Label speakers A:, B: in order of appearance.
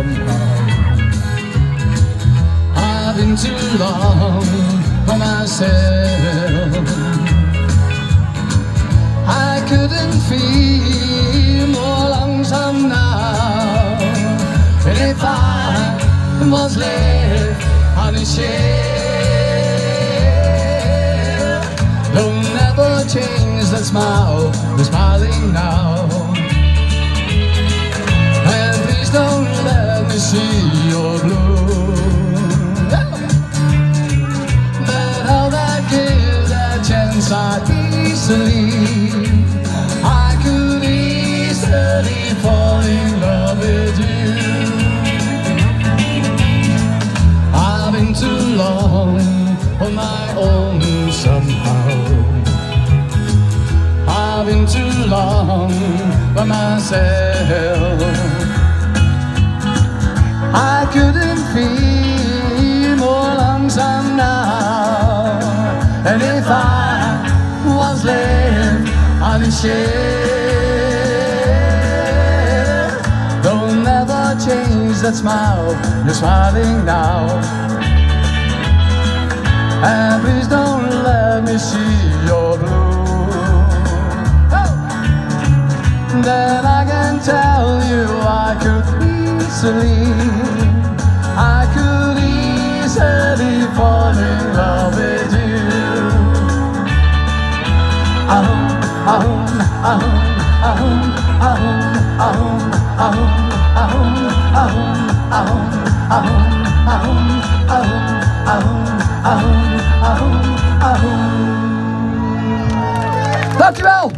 A: somehow. I've been too long for myself. I couldn't feel more lonesome now. And if I was left on a shelf, don't ever change the smile, the smiling now. Easily, I could easily fall in love with you. I've been too long on my own somehow. I've been too long by myself. I couldn't feel on the shelf, don't ever change that smile. You're smiling now. And please don't let me see your blue. Then I can tell you I could easily, I could easily fall in love with you. Ahum, Dankjewel!